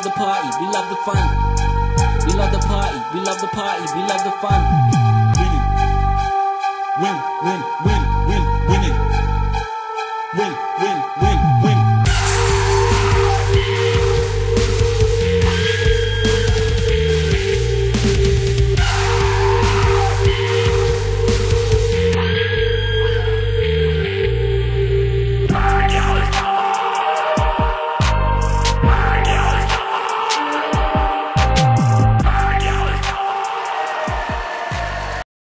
Love the party, we love the fun. We love the party, we love the party, we love the fun. Winning. Win, win, win, win, winning. Win, win, win.